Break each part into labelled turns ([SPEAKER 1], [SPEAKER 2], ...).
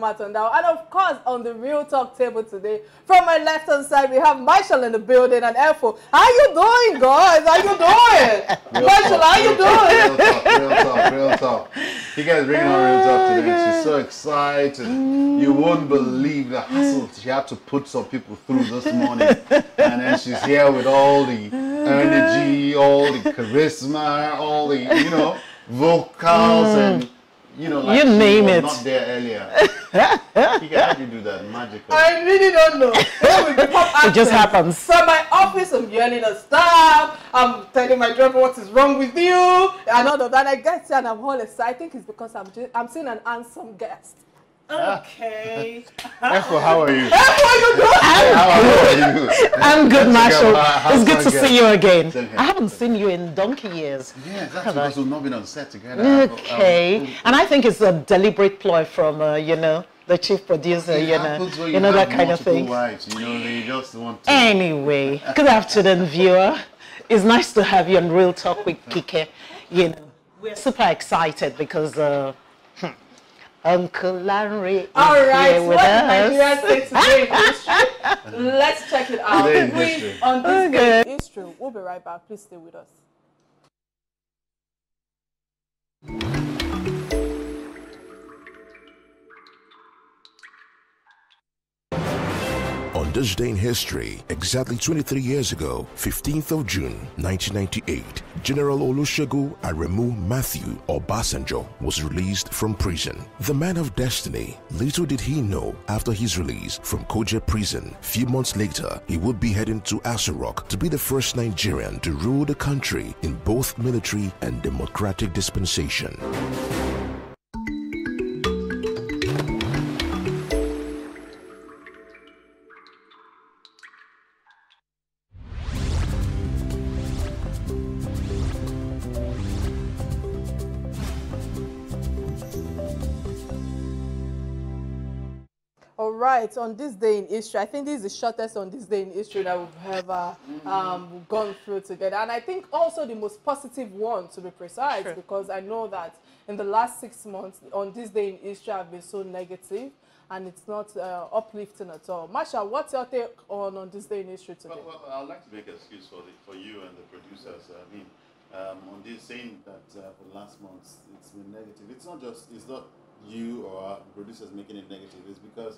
[SPEAKER 1] come on that. And of course, on the Real Talk table today, from my left hand side, we have Marshall in the building and Efo. How you doing, guys? How you doing? Marshall, how you doing?
[SPEAKER 2] Real talk, real talk, real talk. You guys bringing on real talk today. She's so excited. You won't believe the hassle she had to put some people through this morning. And then she's here with all the energy, all the charisma, all the, you know, vocals and you know, like
[SPEAKER 3] You
[SPEAKER 2] she
[SPEAKER 3] name
[SPEAKER 2] was
[SPEAKER 3] it.
[SPEAKER 2] not there earlier. you can, how do you do that? Magical.
[SPEAKER 1] I really don't know. Who will become
[SPEAKER 3] It just
[SPEAKER 1] actors?
[SPEAKER 3] happens.
[SPEAKER 1] From my office, I'm yelling at staff. I'm telling my driver what is wrong with you, and all of that. I get here and I'm all excited. I think it's because I'm just, I'm seeing an handsome guest. Okay.
[SPEAKER 2] Efo, how are you?
[SPEAKER 1] How are you doing?
[SPEAKER 2] How are you?
[SPEAKER 3] I'm good,
[SPEAKER 2] Let's check
[SPEAKER 3] Marshall.
[SPEAKER 2] how-
[SPEAKER 3] It's good to
[SPEAKER 2] that
[SPEAKER 3] see you again. I haven't seen you in donkey years.
[SPEAKER 2] Yeah, that's
[SPEAKER 3] Have I?
[SPEAKER 2] because we've not been on set together. I thought, um,
[SPEAKER 3] Okay. And I think it's a deliberate ploy from, uh, you know, the chief producer,
[SPEAKER 2] it
[SPEAKER 3] you know,
[SPEAKER 2] happens when
[SPEAKER 3] you know that kind of thing.
[SPEAKER 2] Wives, you know, they just want to.
[SPEAKER 3] Anyway, good afternoon, viewer. It's nice to have you on Real Talk with Kike. You know, we're super excited because uh, Uncle Larry is
[SPEAKER 1] All right,
[SPEAKER 3] here
[SPEAKER 1] what
[SPEAKER 3] with
[SPEAKER 1] did
[SPEAKER 3] us.
[SPEAKER 1] Nigeria say today in history? Let's check it out.
[SPEAKER 2] Today in history.
[SPEAKER 1] On this
[SPEAKER 3] Okay.
[SPEAKER 1] day in history, we'll be right back. Please stay with us.
[SPEAKER 4] This day in history, exactly 23 years ago, 15th of June 1998, General Olusegun Aremu Matthew Obasanjo was released from prison. The man of destiny, little did he know after his release from Kuje prison, few months later, he would be heading to Aso Rock to be the first Nigerian to rule the country in both military and democratic dispensation.
[SPEAKER 1] Right, on this day in history, I think this is the shortest on this day in history that we've ever um, gone through together. And I think also the most positive one, to be precise,
[SPEAKER 3] True.
[SPEAKER 1] because I know that in the last six months, on this day in history, I've been so negative and it's not uh, uplifting at all. Masha, what's your take on, on this day in history today?
[SPEAKER 2] Well, well, I'd like to make an excuse for the, for you and the producers. I mean, um, on this saying that uh, for the last month it's been negative. It's not just it's not you or producers making it negative. It's because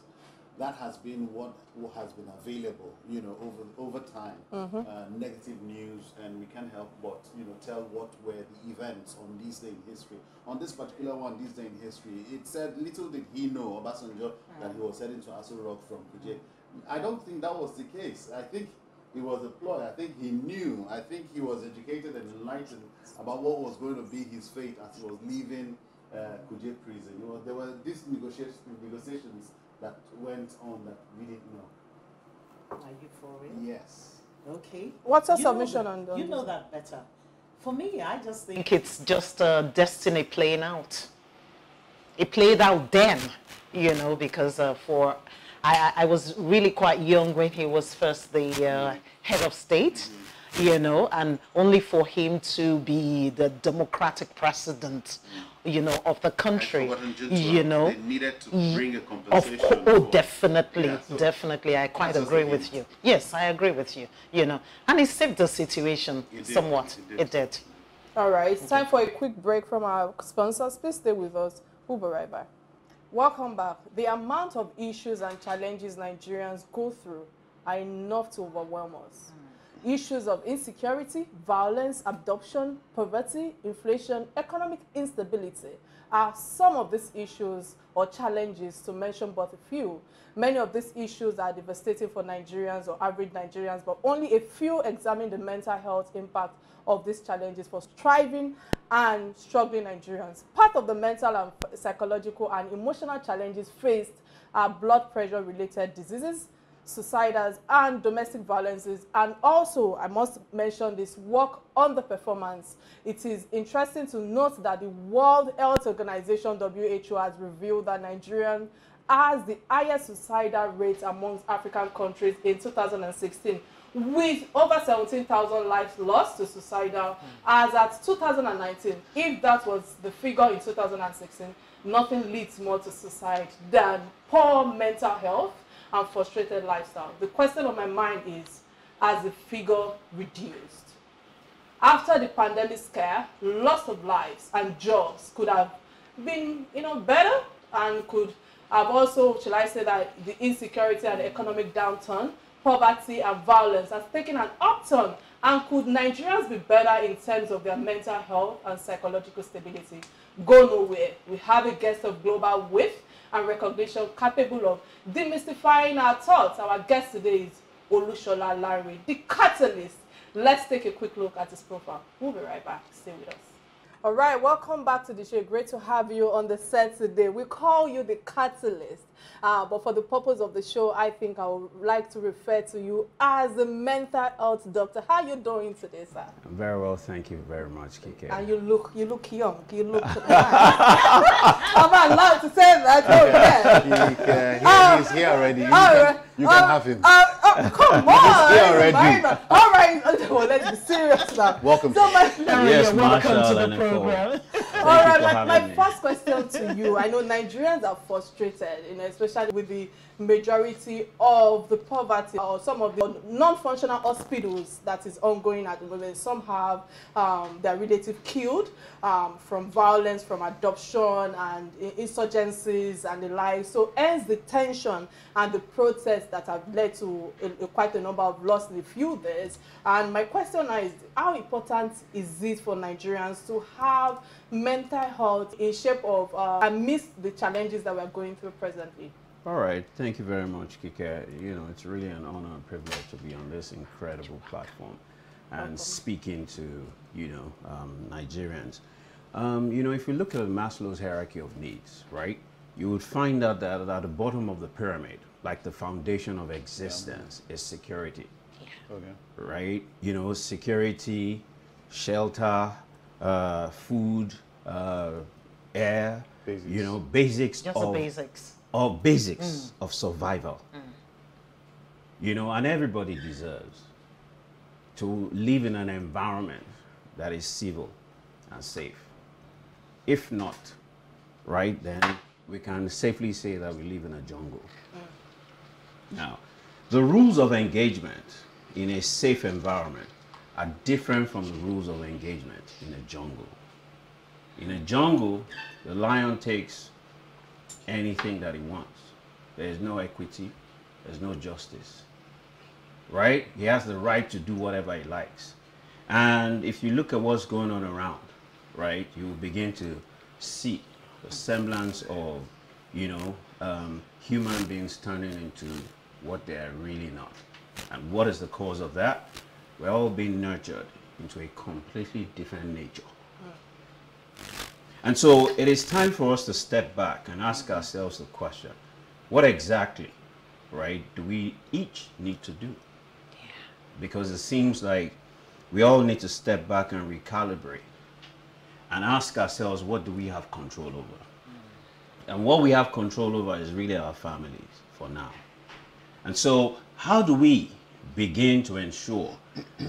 [SPEAKER 2] that has been what, what has been available, you know, over over time. Uh, negative news, and we can't help but you know tell what were the events on this day in history. On this particular one, this day in history, it said little did he know Obasanjo that he was heading to Aso Rock from Kuje. I don't think that was the case. I think it was a ploy. I think he knew. I think he was educated and enlightened about what was going to be his fate as he was leaving uh, Kuje prison. You know, there were these negotiations, negotiations that went on that we didn't know.
[SPEAKER 3] Are you for real?
[SPEAKER 2] Yes.
[SPEAKER 3] Okay.
[SPEAKER 1] What's your
[SPEAKER 3] You
[SPEAKER 1] submission
[SPEAKER 3] that-
[SPEAKER 1] on, on
[SPEAKER 3] You know that better. For me, I just think it's just uh, destiny playing out. It played out then, you know, because uh, for I, I I was really quite young when he was first the uh, head of state, you know, and only for him to be the democratic president, you know, of the country, you know.
[SPEAKER 2] they needed to bring a
[SPEAKER 3] Of
[SPEAKER 2] compensation.
[SPEAKER 3] course, oh, definitely,
[SPEAKER 2] Yeah, so
[SPEAKER 3] definitely. I quite agree with you. Yes, I agree with you. You know, and it saved the situation
[SPEAKER 2] It did,
[SPEAKER 3] somewhat.
[SPEAKER 2] it did.
[SPEAKER 3] It did.
[SPEAKER 1] All right, it's time for a quick break from our sponsors. Please stay with us. We'll be right back. Welcome back. The amount of issues and challenges Nigerians go through are enough to overwhelm us. Issues of insecurity, violence, adoption, poverty, inflation, economic instability are some of these issues or challenges, to mention but a few. Many of these issues are devastating for Nigerians or average Nigerians, but only a few examine the mental health impact of these challenges for striving and struggling Nigerians. Part of the mental and psychological and emotional challenges faced are blood pressure related diseases, suicides and domestic violences. And also i must mention this work on the performance. It is interesting to note that the world health organization who has revealed that nigerian has the highest suicidal rate amongst african countries in 2016 with over 17,000 lives lost to suicidal hmm. as at 2019 if that was the figure in 2016 nothing leads more to suicide than poor mental health and frustrated lifestyle. The question on my mind is, has the figure reduced? After the pandemic scare, loss of lives and jobs could have been, you know, better and could have also, shall I say that the insecurity and economic downturn, poverty and violence has taken an upturn and could Nigerians be better in terms of their mental health and psychological stability? Go nowhere. We have a guest of global width and recognition capable of demystifying our thoughts. Our guest today is Olusola Larry, the catalyst. Let's take a quick look at his profile. We'll be right back. Stay with us. All right, welcome back to the show. Great to have you on the set today. We call you the catalyst, uh, but for the purpose of the show, I think I would like to refer to you as a mental health doctor. How are you doing today, sir?
[SPEAKER 5] Very well, thank you very much, Kike.
[SPEAKER 1] And you look, you look young. You look. nice. Am I allowed to say that? Oh yeah.
[SPEAKER 2] He, uh, he-
[SPEAKER 1] Oh.
[SPEAKER 2] he's here already. You
[SPEAKER 1] All
[SPEAKER 2] can,
[SPEAKER 1] right.
[SPEAKER 2] you can have him.
[SPEAKER 1] Uh, come on.
[SPEAKER 2] here already.
[SPEAKER 1] All right. Well, let's be serious now.
[SPEAKER 2] Welcome.
[SPEAKER 1] So my,
[SPEAKER 5] Yes,
[SPEAKER 3] Yeah, welcome
[SPEAKER 5] Marshall
[SPEAKER 3] to the
[SPEAKER 5] and
[SPEAKER 3] program.
[SPEAKER 1] All
[SPEAKER 5] you
[SPEAKER 1] right, my, my first question to you. I know Nigerians are frustrated, you know, especially with the majority of the poverty or some of the non-functional hospitals that is ongoing at the moment. Some have um, their relative killed um, from violence, from adoption and insurgencies and the like. So hence the tension and the protests that have led to a, a- quite a number of loss in a few days. And my question now is, how important is it for Nigerians to have mental health in shape of uh, amidst the challenges that we're going through presently?
[SPEAKER 5] All right, thank you very much, Kike. You know, it's really an honor and privilege to be on this incredible platform and speaking to, you know, um, Nigerians. Um, you know, if you look at Maslow's hierarchy of needs, right, you would find out that at the bottom of the pyramid, like the foundation of existence, is security.
[SPEAKER 2] Okay.
[SPEAKER 5] right? You know, security, shelter, uh, food, uh, air,
[SPEAKER 2] Basics.
[SPEAKER 5] you know, basics
[SPEAKER 3] Just
[SPEAKER 5] of,
[SPEAKER 3] the basics.
[SPEAKER 5] of basics of survival. You know, and everybody deserves to live in an environment that is civil and safe. If not, right, then we can safely say that we live in a jungle. Now, the rules of engagement in a safe environment are different from the rules of engagement in a jungle. In a jungle, the lion takes anything that he wants. There is no equity, there's no justice. Right? He has the right to do whatever he likes. And if you look at what's going on around, right, you will begin to see the semblance of, you know, um, human beings turning into what they are really not. And what is the cause of that? We're all being nurtured into a completely different nature. And so it is time for us to step back and ask ourselves the question what exactly, right, do we each need to do? Because it seems like we all need to step back and recalibrate and ask ourselves what do we have control over? Mm. And what we have control over is really our families for now. And so, how do we begin to ensure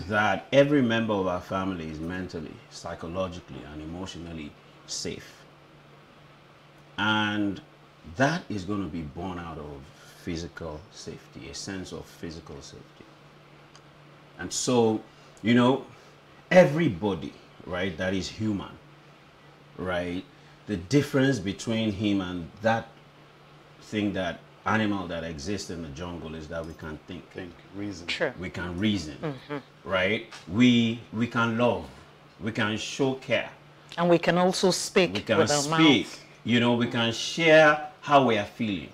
[SPEAKER 5] that every member of our family is mentally, psychologically, and emotionally safe? And that is going to be born out of physical safety, a sense of physical safety. And so, you know, everybody, right, that is human, right, the difference between him and that thing, that animal that exists in the jungle is that we can think.
[SPEAKER 2] Think, reason.
[SPEAKER 3] True.
[SPEAKER 5] we can reason right? We we can love. We can show care.
[SPEAKER 3] And we can also speak
[SPEAKER 5] we can
[SPEAKER 3] with our
[SPEAKER 5] speak.
[SPEAKER 3] Mouth.
[SPEAKER 5] you know we can share how we are feeling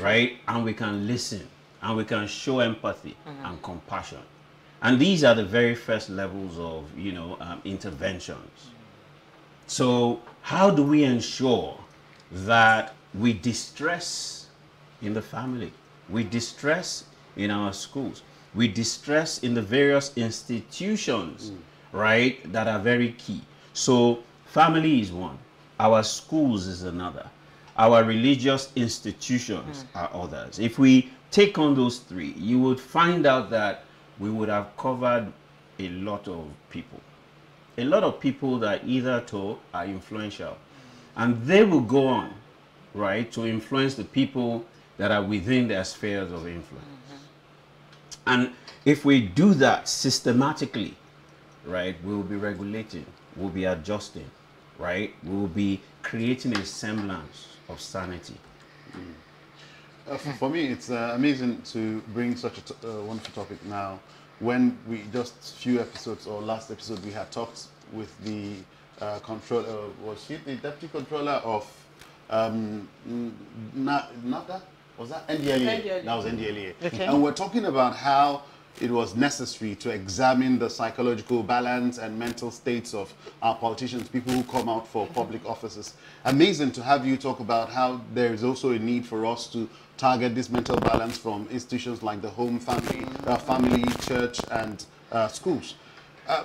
[SPEAKER 5] right? And we can listen. And we can show empathy and compassion. And these are the very first levels of you know um, interventions. So how do we ensure that we distress in the family. We distress in our schools. We distress in the various institutions mm. right that are very key. So family is one. Our schools is another. Our religious institutions mm. are others. If we take on those three you would find out that we would have covered a lot of people. A lot of people that either to are influential. And they will go on, right, to influence the people that are within their spheres of influence. And if we do that systematically, right, we'll be regulating, we'll be adjusting, right? We'll be creating a semblance of sanity.
[SPEAKER 2] Uh, f- for me, it's uh, amazing to bring such a uh, wonderful topic now. When we just few episodes or last episode, we had talked with the uh, controller. Was she the deputy controller of um? Was that NDLEA?
[SPEAKER 1] NDLEA.
[SPEAKER 2] That was NDLEA.
[SPEAKER 3] Okay.
[SPEAKER 2] And we're talking about how it was necessary to examine the psychological balance and mental states of our politicians, people who come out for public offices. Amazing to have you talk about how there is also a need for us to target this mental balance from institutions like the home, family, uh, family, church, and uh, schools. Uh,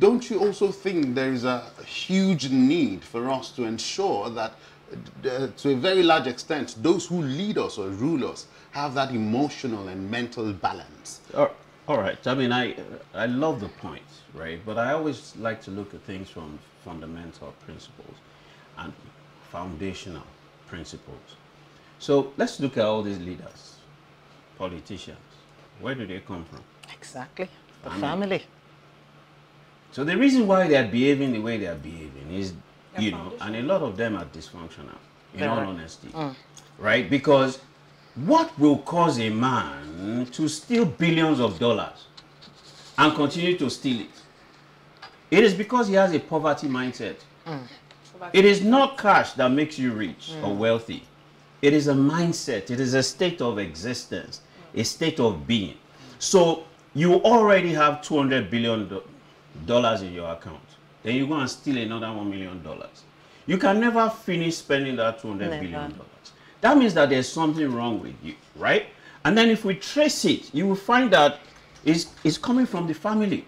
[SPEAKER 2] don't you also think there is a huge need for us to ensure that, Uh, to a very large extent, those who lead us or rule us have that emotional and mental balance?
[SPEAKER 5] All- all right. I mean, I I love the point, right? But I always like to look at things from fundamental principles and foundational principles. So let's look at all these leaders, politicians. Where do they come from?
[SPEAKER 3] Exactly. The
[SPEAKER 5] Family.
[SPEAKER 3] family.
[SPEAKER 5] So the reason why they are behaving the way they are behaving is,
[SPEAKER 1] Their
[SPEAKER 5] you know, and a lot of them are dysfunctional, in all
[SPEAKER 3] Very.
[SPEAKER 5] honesty, right? Because what will cause a man to steal billions of dollars and continue to steal it? It is because he has a poverty mindset. It is not cash that makes you rich or wealthy. It is a mindset. It is a state of existence, a state of being. So you already have $200 billion in your account. Then you go and steal another 1 million dollars. You can never finish spending that 200 billion dollars. That means that there's something wrong with you, right? And then if we trace it, you will find that it's, it's coming from the family.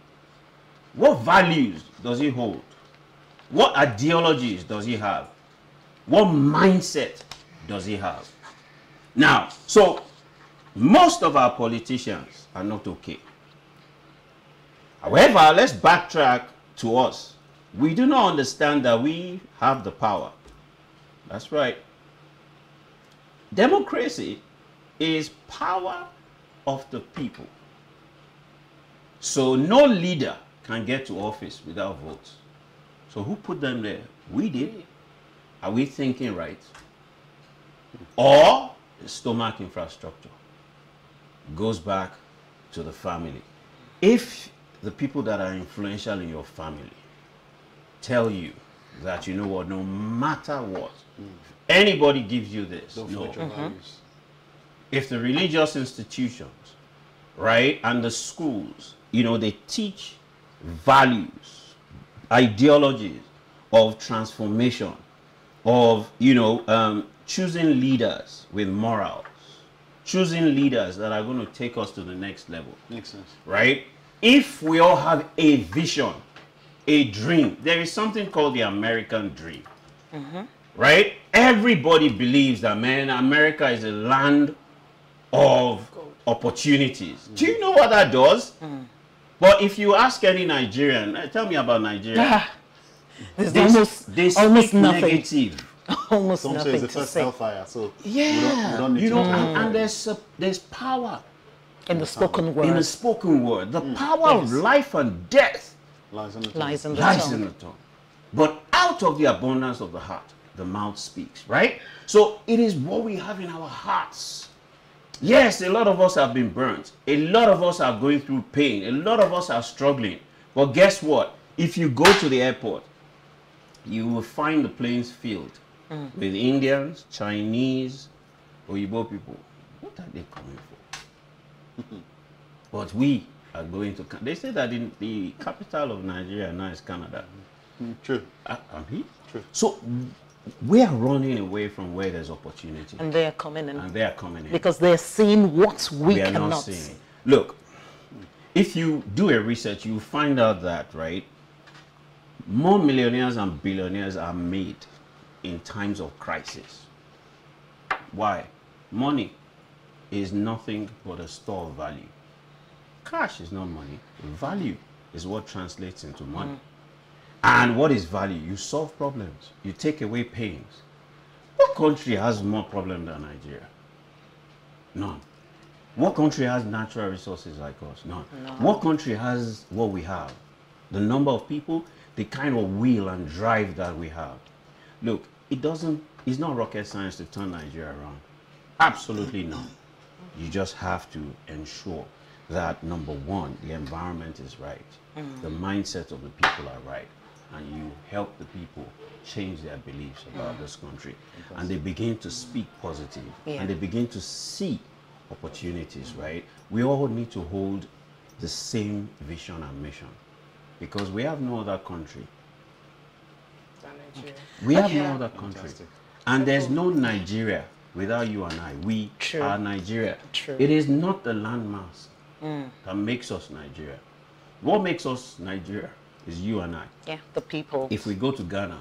[SPEAKER 5] What values does he hold? What ideologies does he have? What mindset does he have? Now, so most of our politicians are not okay. However, let's backtrack to us. We do not understand that we have the power. That's right. Democracy is power of the people. So no leader can get to office without votes. So who put them there? We did. Are we thinking right? Or stomach infrastructure goes back to the family. If the people that are influential in your family tell you that you know what, no matter what, anybody gives you this,
[SPEAKER 2] Don't
[SPEAKER 5] no.
[SPEAKER 2] forget your values.
[SPEAKER 5] if the religious institutions, right, and the schools, you know, they teach values, ideologies of transformation, of, you know, um, choosing leaders with morals, choosing leaders that are going to take us to the next level
[SPEAKER 2] Makes sense.
[SPEAKER 5] right? If we all have a vision, a dream, there is something called the American dream, mm-hmm. right? Everybody believes that, man, America is a land of opportunities. Do mm-hmm. you know what that does? Mm. But if you ask any Nigerian, eh, tell me about Nigeria.
[SPEAKER 3] Ah, there's
[SPEAKER 5] They,
[SPEAKER 3] almost,
[SPEAKER 5] they
[SPEAKER 3] almost nothing.
[SPEAKER 5] negative.
[SPEAKER 3] Almost
[SPEAKER 2] Some say
[SPEAKER 3] nothing
[SPEAKER 2] it's the
[SPEAKER 3] to
[SPEAKER 2] first
[SPEAKER 3] say.
[SPEAKER 2] hellfire, so
[SPEAKER 5] Yeah,
[SPEAKER 2] we don't, we don't need
[SPEAKER 5] you know, and, and there's a, there's power
[SPEAKER 3] In the spoken word.
[SPEAKER 5] in the spoken word. The mm. power of life and death
[SPEAKER 2] lies on the tongue.
[SPEAKER 3] lies in the
[SPEAKER 5] lies
[SPEAKER 3] tongue.
[SPEAKER 5] in the tongue. But out of the abundance of the heart, the mouth speaks, right? So it is what we have in our hearts. Yes, a lot of us have been burnt. A lot of us are going through pain. A lot of us are struggling. But guess what? If you go to the airport, you will find the planes filled mm. with Indians, Chinese, Oyibo people. What are they coming for? but we are going to. Ca- They say that in the capital of Nigeria now is Canada.
[SPEAKER 2] Mm, True.
[SPEAKER 5] Uh, Am he?
[SPEAKER 2] True.
[SPEAKER 5] So we are running away from where there's opportunity,
[SPEAKER 3] And they are coming in
[SPEAKER 5] and they are coming in.
[SPEAKER 3] because they're seeing what we,
[SPEAKER 5] we are
[SPEAKER 3] cannot
[SPEAKER 5] not seeing.
[SPEAKER 3] see.
[SPEAKER 5] Look, if you do a research, you find out that right, more millionaires and billionaires are made in times of crisis. Why? Money is nothing but a store of value. Cash is not money. Value is what translates into money. Mm. And what is value? You solve problems. You take away pains. What country has more problem than Nigeria? None. What country has natural resources like us? None. What country has what we have? The number of people, the kind of will and drive that we have. Look, it doesn't, it's not rocket science to turn Nigeria around. Absolutely not. You just have to ensure that number one, the environment is right, mm. the mindset of the people are right, and you help the people change their beliefs about mm. this country. And they begin to speak positive
[SPEAKER 3] Yeah.
[SPEAKER 5] and they begin to see opportunities, right? We all need to hold the same vision and mission because we have no other country we have no other country.
[SPEAKER 2] Fantastic.
[SPEAKER 5] And there's no Nigeria without you and I. We
[SPEAKER 3] True.
[SPEAKER 5] are Nigeria.
[SPEAKER 3] True.
[SPEAKER 5] It is not the landmass Mm. that makes us Nigeria. What makes us Nigeria is you and I.
[SPEAKER 3] Yeah, the people.
[SPEAKER 5] If we go to Ghana,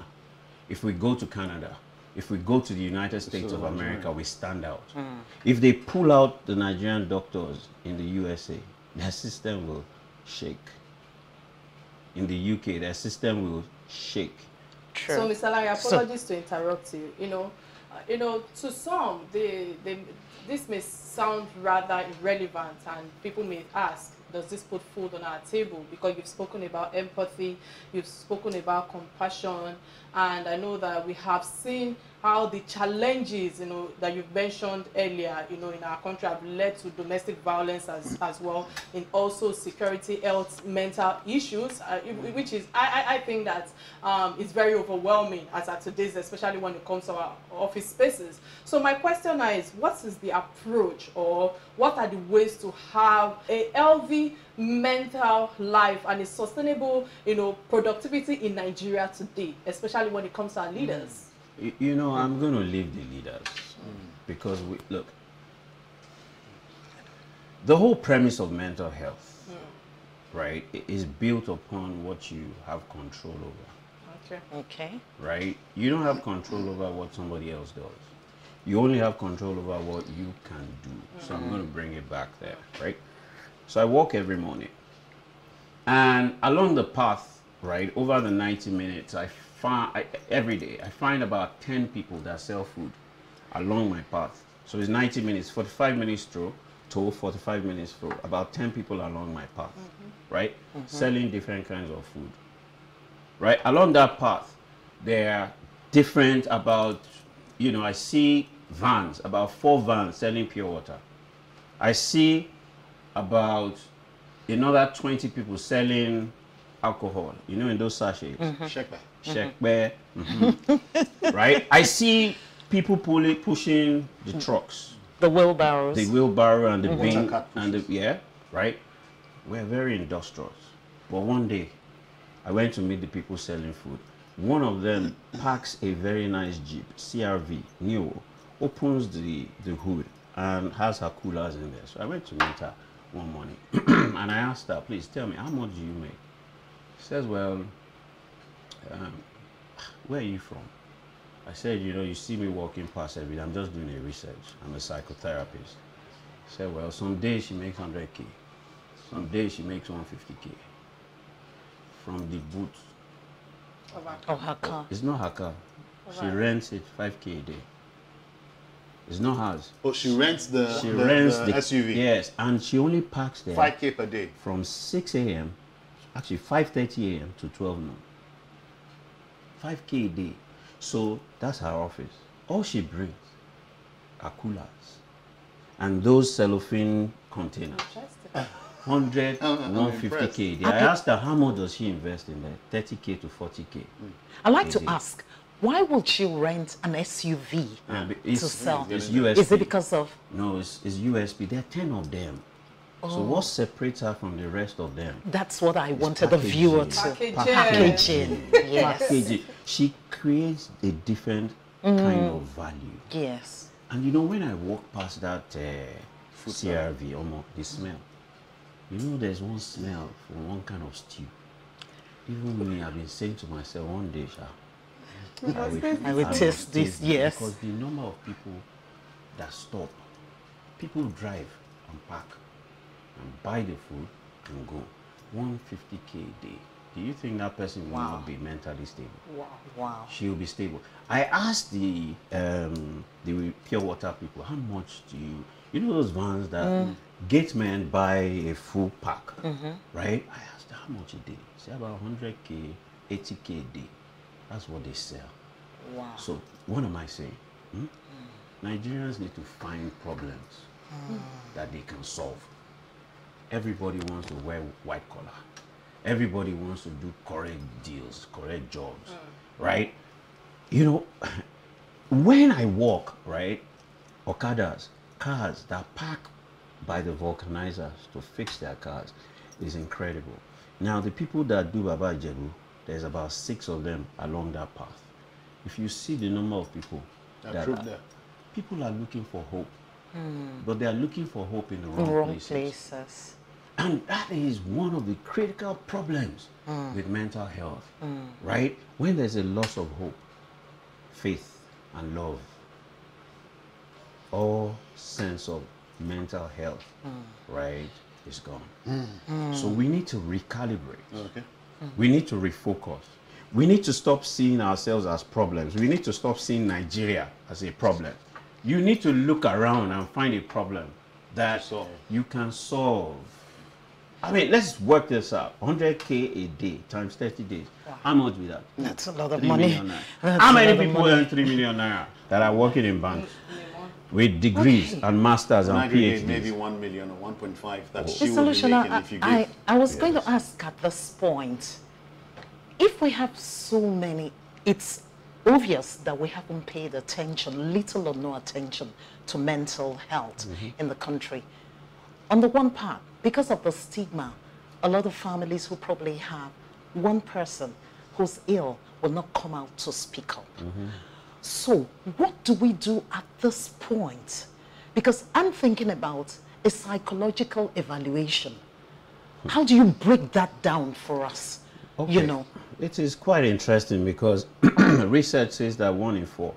[SPEAKER 5] if we go to Canada, if we go to the United States of America, we stand out. Mm. If they pull out the Nigerian doctors in the USA, their system will shake. In the UK, their system will shake.
[SPEAKER 3] True.
[SPEAKER 1] So, Mr. Larry,
[SPEAKER 3] So-
[SPEAKER 1] apologies to interrupt you. You know, you know, to some, they, they, this may sound rather irrelevant, and people may ask, does this put food on our table? Because you've spoken about empathy, you've spoken about compassion, and I know that we have seen how the challenges, you know, that you've mentioned earlier, you know, in our country have led to domestic violence as, as well, and also security, health, mental issues, uh, which is, I, I, think that um, is very overwhelming as at today's, especially when it comes to our office spaces. So my question is, what is the approach or what are the ways to have a healthy mental life and a sustainable, you know, productivity in Nigeria today, especially when it comes to our leaders? Mm.
[SPEAKER 5] You, you know, I'm going to leave the leaders mm. because we look. The whole premise of mental health, mm. right, is built upon what you have control over,
[SPEAKER 1] Okay.
[SPEAKER 3] okay.
[SPEAKER 5] right? You don't have control over what somebody else does. You only have control over what you can do. So I'm going to bring it back there, right? So I walk every morning, and along the path, right, over the 90 minutes, I find I, every day I find about 10 people that sell food along my path. So it's 90 minutes, 45 minutes through, to 45 minutes through, about 10 people along my path, mm-hmm. right, mm-hmm. selling different kinds of food. Right along that path, there are different about, you know, I see vans, about four vans selling pure water. I see about another 20 people selling alcohol, you know, in those sachets.
[SPEAKER 2] Shekpa.
[SPEAKER 5] Shekbe, mhm. right? I see people pulling, pushing the trucks,
[SPEAKER 3] The wheelbarrows.
[SPEAKER 5] the wheelbarrow and the bin,
[SPEAKER 2] Water cart
[SPEAKER 5] and the, yeah, right? We're very industrious. But one day, I went to meet the people selling food. One of them packs a very nice Jeep, CRV, new, opens the, the hood and has her coolers in there. So I went to meet her one morning and I asked her, please tell me, how much do you make? She says, well, um, where are you from? I said, you know, you see me walking past every day. I'm just doing a research. I'm a psychotherapist. She said, well, some days she makes 100K. Some days she makes 150K. From the boot.
[SPEAKER 3] Oh, her car.
[SPEAKER 5] It's not her car. She rents it 5K a day. It's not hers.
[SPEAKER 2] Oh, she rents the,
[SPEAKER 5] She
[SPEAKER 2] the,
[SPEAKER 5] rents
[SPEAKER 2] the
[SPEAKER 5] the
[SPEAKER 2] SUV.
[SPEAKER 5] Yes, and she only parks there
[SPEAKER 2] 5K per day.
[SPEAKER 5] from 6 a.m. actually 5:30 a.m. to 12 noon. 5k a day. So that's her office. All she brings are coolers and those cellophane containers.
[SPEAKER 1] Interesting.
[SPEAKER 5] 100,
[SPEAKER 2] I'm
[SPEAKER 5] 150k a day. I asked her how much does she invest in there? 30k to 40k. Mm.
[SPEAKER 3] I'd like to
[SPEAKER 5] Indeed.
[SPEAKER 3] ask, why would she rent an SUV
[SPEAKER 5] Uh, but
[SPEAKER 3] to sell?
[SPEAKER 5] it's USP.
[SPEAKER 3] Is it because of
[SPEAKER 5] No, it's, it's USP. There are 10 of them. So what separates her from the rest of them?
[SPEAKER 3] that's what I wanted the viewer to
[SPEAKER 1] Packaging.
[SPEAKER 3] packaging. Yes.
[SPEAKER 5] Packaging. She creates a different kind of value.
[SPEAKER 3] Yes.
[SPEAKER 5] And you know, when I walk past that uh, CRV, almost the smell, you know, there's one smell from one kind of stew. Even me, I've been saying to myself, one day, Sha, I will,
[SPEAKER 3] I will
[SPEAKER 5] must
[SPEAKER 3] this, yes.
[SPEAKER 5] Because the number of people that stop, people drive and park and buy the food and go. 150k a day. do you think that person will not be mentally stable?
[SPEAKER 3] Wow. Wow.
[SPEAKER 5] She will be stable. I asked the um, the pure water people, how much do you, you know those vans that gate men buy a full pack, right? I asked how much a day. Say about 100k, 80k a day. That's what they sell.
[SPEAKER 3] Wow.
[SPEAKER 5] So what am I saying? Hmm? Nigerians need to find problems that they can solve. Everybody wants to wear white collar. Everybody wants to do correct deals, correct jobs, right? You know, when I walk, right, Okadas, cars that park by the vulcanizers to fix their cars is incredible. Now, the people that do Baba Ijebu, there's about six of them along that path. If you see the number of people
[SPEAKER 2] That
[SPEAKER 5] that are-
[SPEAKER 2] there.
[SPEAKER 5] people are looking for hope, hmm. but they are looking for hope in the wrong,
[SPEAKER 3] Wrong
[SPEAKER 5] places.
[SPEAKER 3] places.
[SPEAKER 5] And that is one of the critical problems hmm. with mental health, hmm. right? When there's a loss of hope, faith, and love, all sense of mental health, right, is gone. So we need to recalibrate.
[SPEAKER 2] Okay.
[SPEAKER 5] We need to refocus. We need to stop seeing ourselves as problems. We need to stop seeing Nigeria as a problem. You need to look around and find a problem that you can solve. I mean, let's work this out. 100k a day times 30 days. How much be that?
[SPEAKER 3] That's a lot of money.
[SPEAKER 5] million naira.
[SPEAKER 3] That's
[SPEAKER 5] How many people earn 3 million naira that are working in banks with degrees
[SPEAKER 3] Okay.
[SPEAKER 5] and masters
[SPEAKER 2] On
[SPEAKER 5] and PhDs?
[SPEAKER 2] maybe 1 million or 1.5 that she will be
[SPEAKER 3] Lushana,
[SPEAKER 2] making if you
[SPEAKER 3] I,
[SPEAKER 2] give.
[SPEAKER 3] I was going to ask at this point, if we have so many, it's obvious that we haven't paid attention, little or no attention to mental health mm-hmm. in the country. On the one part, because of the stigma, a lot of families who probably have one person who's ill will not come out to speak up. Mm-hmm. So, what do we do at this point? Because I'm thinking about a psychological evaluation. How do you break that down for us?
[SPEAKER 5] Okay.
[SPEAKER 3] You know,
[SPEAKER 5] It is quite interesting because research says that one in four,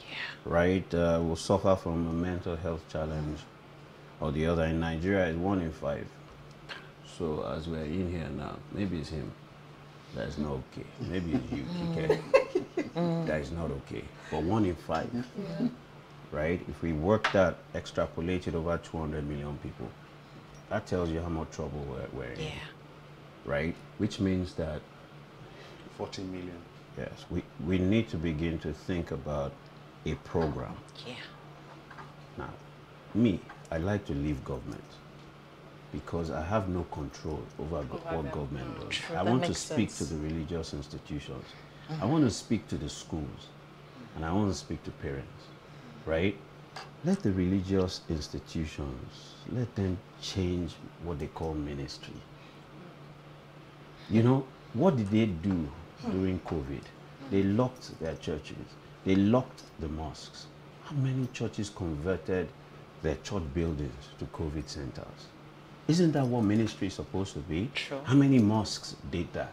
[SPEAKER 5] yeah. right, uh, will suffer from a mental health challenge or the other. In Nigeria, is one in five. So as we're in here now, maybe it's him. That's not okay. Maybe it's you, Kike. Mm. that is not okay. But one in five, right? If we work that, extrapolated over 200 million people, that tells you how much trouble we're, we're in,
[SPEAKER 3] yeah.
[SPEAKER 5] right? Which means that
[SPEAKER 2] 14 million.
[SPEAKER 5] Yes, we, we need to begin to think about a program.
[SPEAKER 3] Yeah.
[SPEAKER 5] Now, me, I like to leave government because I have no control over what
[SPEAKER 1] them.
[SPEAKER 5] government mm. does.
[SPEAKER 3] True,
[SPEAKER 5] I
[SPEAKER 3] that
[SPEAKER 5] want to speak
[SPEAKER 3] sense.
[SPEAKER 5] to the religious institutions. I mm-hmm. want to speak to the schools and I want to speak to parents, right? Let the religious institutions, let them change what they call ministry. You know, what did they do during COVID? They locked their churches. They locked the mosques. How many churches converted their church buildings to COVID centers? Isn't that what ministry is supposed to be?
[SPEAKER 3] True.
[SPEAKER 5] How many mosques did that?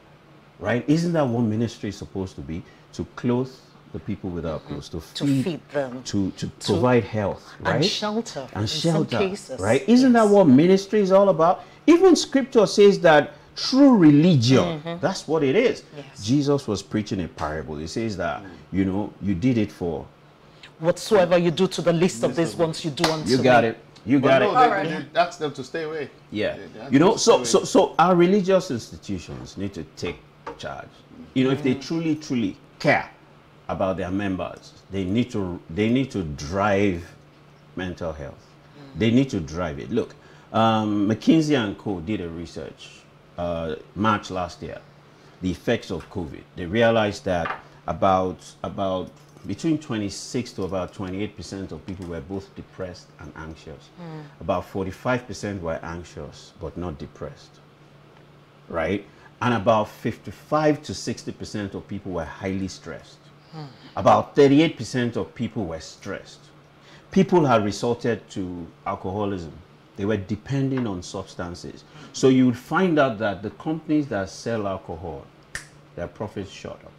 [SPEAKER 5] Right? Isn't that what ministry is supposed to be? To clothe the people without clothes, to
[SPEAKER 3] To
[SPEAKER 5] feed,
[SPEAKER 3] feed them.
[SPEAKER 5] to, to provide health, right?
[SPEAKER 3] And shelter.
[SPEAKER 5] and shelter, right? Isn't that what ministry is all about? Even scripture says that true religion, mm-hmm. that's what it is.
[SPEAKER 3] Yes.
[SPEAKER 5] Jesus was preaching a parable. He says that, you know, you did it for,
[SPEAKER 3] Whatsoever you do to the least of these ones, you do unto
[SPEAKER 5] you got
[SPEAKER 3] me.
[SPEAKER 5] it, you
[SPEAKER 2] But
[SPEAKER 5] got
[SPEAKER 2] no,
[SPEAKER 5] it.
[SPEAKER 2] they,
[SPEAKER 1] Alright.
[SPEAKER 2] they ask them to stay away.
[SPEAKER 5] Yeah.
[SPEAKER 2] They- they
[SPEAKER 5] You know, so so so our religious institutions need to take charge. You know, if they truly truly care about their members, they need to they need to drive mental health. They need to drive it. Look, um, McKinsey and Co. did a research uh, March last year, the effects of COVID. They realized that about about between 26 to about 28 percent of people were both depressed and anxious. Hmm. About 45 percent were anxious but not depressed right? And about 55 to 60% of people were highly stressed. Hmm. About 38% of people were stressed. People had resorted to alcoholism. They were depending on substances. So you would find out that the companies that sell alcohol, their profits shot up.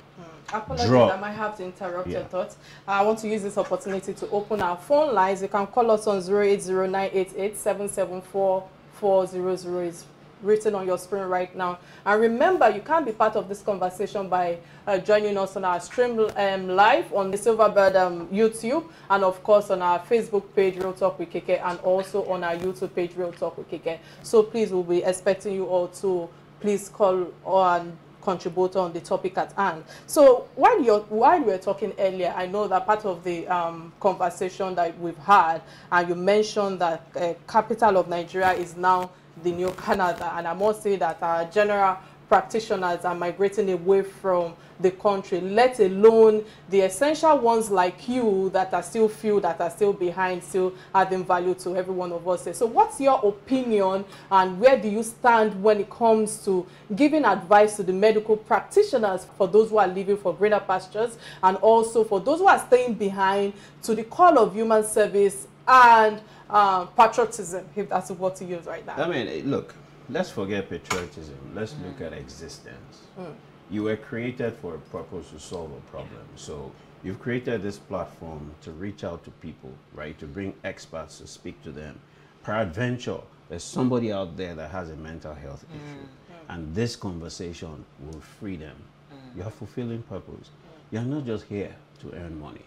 [SPEAKER 1] Apologies,
[SPEAKER 5] Drop.
[SPEAKER 1] I might have to interrupt
[SPEAKER 5] Yeah.
[SPEAKER 1] your thoughts. I want to use this opportunity to open our phone lines. You can call us on 0809887744000. written on your screen right now. And remember, you can be part of this conversation by uh, joining us on our stream um, live on the Silverbird um, YouTube and of course on our Facebook page, Real Talk with Kike, and also on our YouTube page, Real Talk with Kike. So please, we'll be expecting you all to please call on contribute on the topic at hand. So while you're while you were talking earlier, I know that part of the um, conversation that we've had, and you mentioned that uh, capital of Nigeria is now the new Canada, and I must say that our general practitioners are migrating away from the country, let alone the essential ones like you that are still few, that are still behind, still adding value to every one of us. So what's your opinion and where do you stand when it comes to giving advice to the medical practitioners for those who are leaving for greener pastures and also for those who are staying behind to the call of human service and uh, patriotism, if that's what to use right now?
[SPEAKER 5] I mean, look, let's forget patriotism. Let's mm. look at existence. Mm. You were created for a purpose to solve a problem. So you've created this platform to reach out to people, right? To bring experts to speak to them. Peradventure, there's somebody out there that has a mental health mm. issue. And this conversation will free them. Mm. You are fulfilling purpose. Mm. You're not just here to earn money.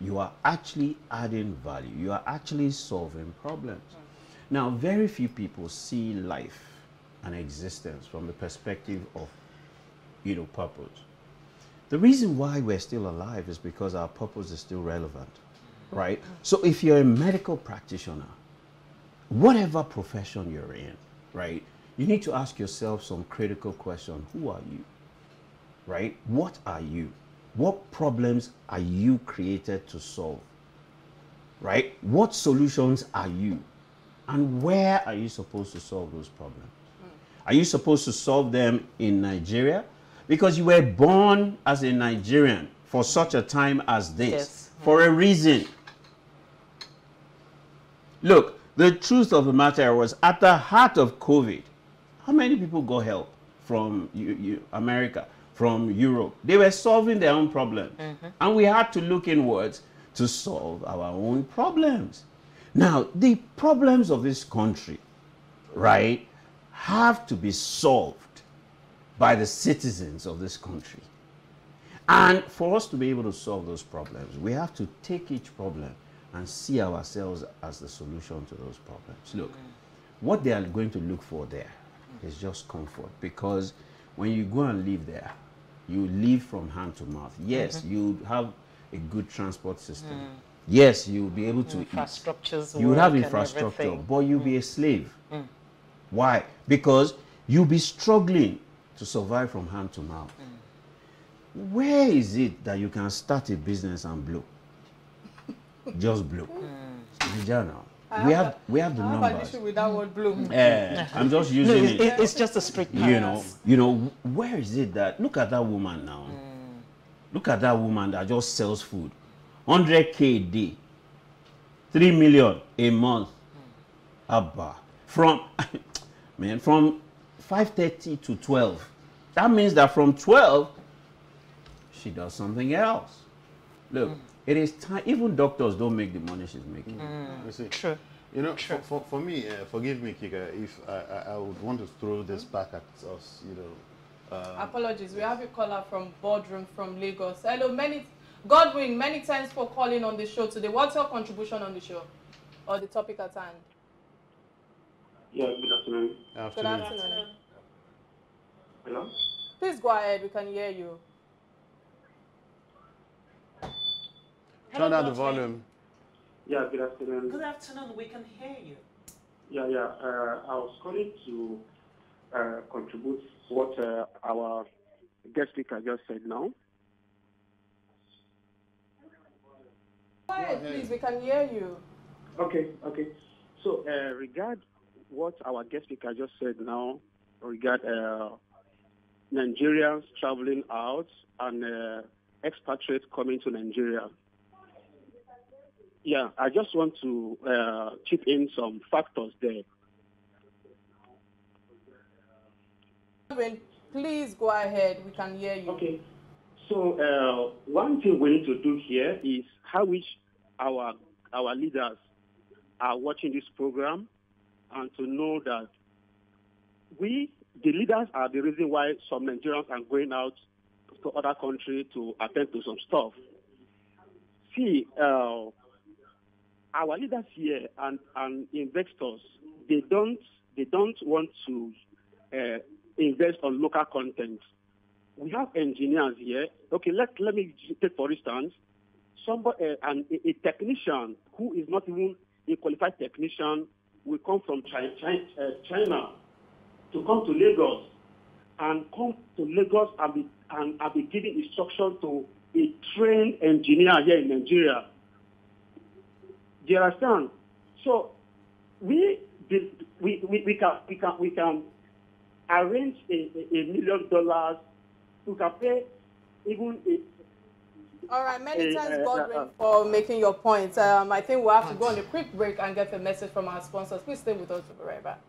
[SPEAKER 5] You are actually adding value. You are actually solving problems. Mm. Now, very few people see life and existence from the perspective of, you know, purpose. The reason why we're still alive is because our purpose is still relevant, right? So if you're a medical practitioner, whatever profession you're in, right, you need to ask yourself some critical question. Who are you? Right? What are you? What problems are you created to solve? Right? What solutions are you? And where are you supposed to solve those problems? Are you supposed to solve them in Nigeria? Because you were born as a Nigerian for such a time as this, yes. for a reason. Look, the truth of the matter was at the heart of COVID, how many people got help from you, you, America, from Europe? They were solving their own problems. Mm -hmm. And we had to look inwards to solve our own problems. Now, the problems of this country, right, have to be solved by the citizens of this country. And for us to be able to solve those problems, we have to take each problem and see ourselves as the solution to those problems. Look, what they are going to look for there is just comfort because when you go and live there, you live from hand to mouth. Yes, mm -hmm. you have a good transport system. Mm. Yes, you'll be able to
[SPEAKER 3] Infrastructures
[SPEAKER 5] You have infrastructure, but you'll mm. be a slave. Mm. Why? Because you'll be struggling to survive from hand to mouth. Mm. Where is it that you can start a business and blow? Just blow. Mm. we have, we have the I numbers.
[SPEAKER 1] Have with that word blow.
[SPEAKER 5] Yeah, I'm just using no,
[SPEAKER 3] it. It's just a strict.
[SPEAKER 5] You know, you know, where is it that look at that woman now? Mm. Look at that woman that just sells food. 100k a day 3 million a month. Abba. From man from 5:30 to 12 that means that from 12 she does something else. Look mm. it is time even doctors don't make the money she's making.
[SPEAKER 2] Mm. you see true. you know, for, for, for, me, uh, forgive me, Kike, if I, I, I, would want to throw this back at us, you know.
[SPEAKER 1] Um, Apologies, we have a caller from Boardroom from Lagos. Hello, many Godwin, many thanks for calling on the show today. What's your contribution on the show or the topic at hand?
[SPEAKER 6] Yeah, good afternoon.
[SPEAKER 1] afternoon. Good afternoon.
[SPEAKER 6] Hello?
[SPEAKER 1] Please go ahead. We can hear you.
[SPEAKER 2] Turn down the volume.
[SPEAKER 6] Yeah, good afternoon.
[SPEAKER 3] Good afternoon. We can hear you.
[SPEAKER 6] Yeah, yeah. Uh, I was calling to uh, contribute what uh, our guest speaker just said now.
[SPEAKER 1] Ahead, please. We can hear you.
[SPEAKER 6] Okay, okay. So, uh, regard what our guest speaker just said now, regard uh, Nigerians traveling out and uh, expatriates coming to Nigeria. Yeah, I just want to uh, chip in some factors there.
[SPEAKER 1] Please go ahead. We can hear you.
[SPEAKER 6] Okay. So uh, one thing we need to do here is how we our our leaders are watching this program and to know that we, the leaders, are the reason why some Nigerians are going out to other countries to attend to some stuff. See, uh, our leaders here and, and investors, they don't they don't want to uh, invest on local content. We have engineers here. Okay, let let me take for instance, somebody uh, an, a, a technician who is not even a qualified technician will come from China, China, uh, China to come to Lagos and come to Lagos and be and, and be giving instruction to a trained engineer here in Nigeria. Do you understand? So we we, we, we can we can we can arrange a, a million dollars. We can pay even a,
[SPEAKER 1] all right, many
[SPEAKER 6] Uh,
[SPEAKER 1] thanks,
[SPEAKER 6] uh,
[SPEAKER 1] Godwin,
[SPEAKER 6] uh,
[SPEAKER 1] for making your point. Um, I think we'll have to go on a quick break and get a message from our sponsors. Please stay with us. We'll be right back.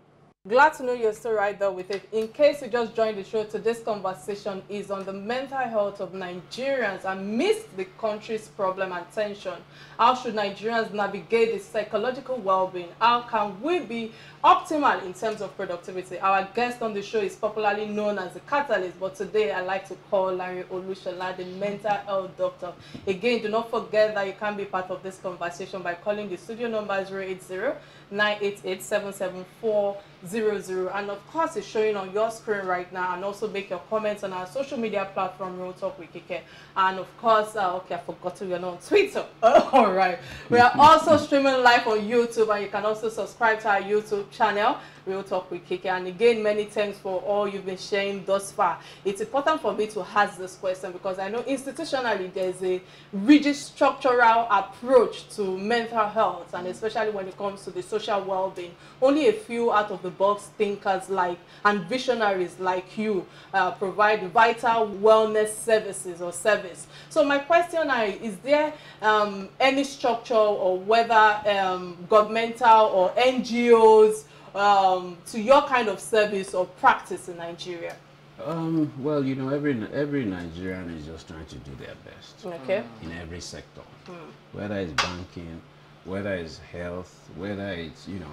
[SPEAKER 1] Glad to know you're still right there with it. In case you just joined the show, today's conversation is on the mental health of Nigerians amidst the country's problem and tension. How should Nigerians navigate the psychological well-being? How can we be optimal in terms of productivity? Our guest on the show is popularly known as the Catalyst, but today I like to call Lanre Olusola the mental health doctor. Again, do not forget that you can be part of this conversation by calling the studio number 080 988 77400 and of course it's showing on your screen right now. And also make your comments on our social media platform Real Talk with Kike and of course uh, okay I forgot to we're not on Twitter. All right. We are also streaming live on YouTube. And you can also subscribe to our YouTube channel Real Talk with Kike and again many thanks for all you've been sharing thus far. It's important for me to ask this question because I know institutionally there's a rigid structural approach to mental health and especially when it comes to the social well-being. Only a few out of the box thinkers like and visionaries like you uh, provide vital wellness services or service. So my question now is there um, any structure or whether um, governmental or ngos um, to your kind of service or practice in nigeria?
[SPEAKER 5] Um, well, you know, every every Nigerian is just trying to do their best
[SPEAKER 1] okay. Mm.
[SPEAKER 5] In every sector, mm. whether it's banking, whether it's health, whether it's you know,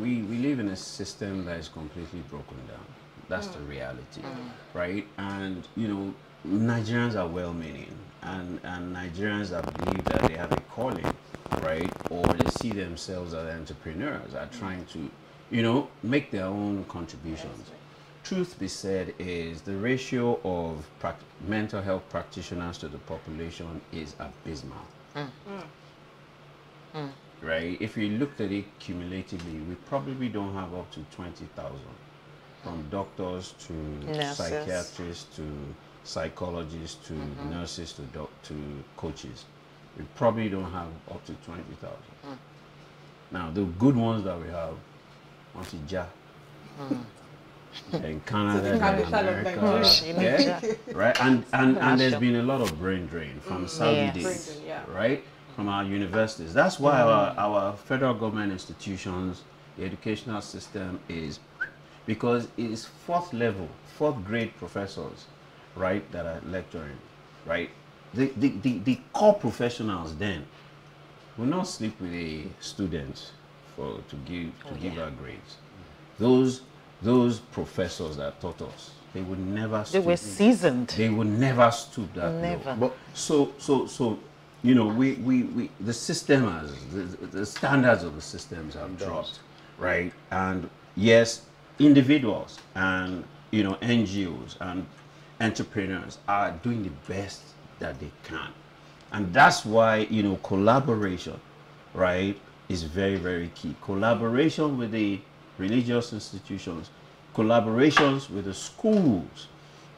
[SPEAKER 5] we we live in a system that is completely broken down. That's the mm. reality, right? And you know, Nigerians are well-meaning, and and Nigerians that believe that they have a calling, right, or they see themselves as entrepreneurs, are trying to, you know, make their own contributions. Truth be said is the ratio of prac- mental health practitioners to the population is abysmal. Mm. Mm. Mm. Right? If you looked at it cumulatively we probably don't have up to 20,000 from doctors to
[SPEAKER 3] Nurses.
[SPEAKER 5] psychiatrists to psychologists to mm-hmm. nurses to doc- to coaches we probably don't have up to 20,000 now the good ones that we have onto ja hmm. in Canada,
[SPEAKER 1] the
[SPEAKER 5] in America,
[SPEAKER 1] Nigeria.
[SPEAKER 5] yeah, right? And and, and there's
[SPEAKER 3] International.
[SPEAKER 5] been a lot of brain drain from Saudi
[SPEAKER 3] Yes.
[SPEAKER 5] days,
[SPEAKER 1] Brain drain, yeah.
[SPEAKER 5] right? From our universities. That's why our, our federal government institutions, the educational system is because it is fourth level, fourth grade professors, right, that are lecturing, right? The, the, the, the core professionals then will not sleep with a student for to give to oh, give her grades. Those those professors that taught us, they would never
[SPEAKER 3] They
[SPEAKER 5] stoop
[SPEAKER 3] were seasoned.
[SPEAKER 5] they would never stoop that
[SPEAKER 3] Never.
[SPEAKER 5] low. But so so so you know we we, we the system has the, the standards of the systems have dropped, right? And yes, individuals and you know NGOs and entrepreneurs are doing the best that they can. And that's why, you know, collaboration, right, is very, very key. Collaboration with the religious institutions, collaborations with the schools,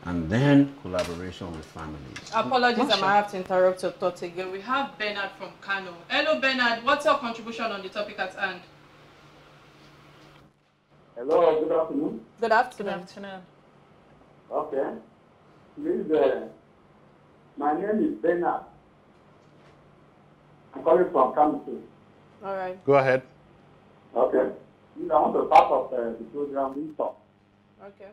[SPEAKER 5] and then collaboration with families.
[SPEAKER 1] Apologies, I
[SPEAKER 3] Masha.
[SPEAKER 1] might have to interrupt your thoughts again. We have Bernard from Kano. Hello, Bernard. What's your contribution on the topic at hand?
[SPEAKER 7] Hello, good afternoon.
[SPEAKER 1] Good afternoon.
[SPEAKER 3] Good
[SPEAKER 1] afternoon.
[SPEAKER 3] afternoon.
[SPEAKER 7] Okay. Please, uh, my name is Bernard. I'm calling from Kansas.
[SPEAKER 1] All right.
[SPEAKER 2] Go ahead.
[SPEAKER 7] Okay. Please, I want to part of uh, the program we talk.
[SPEAKER 1] Okay.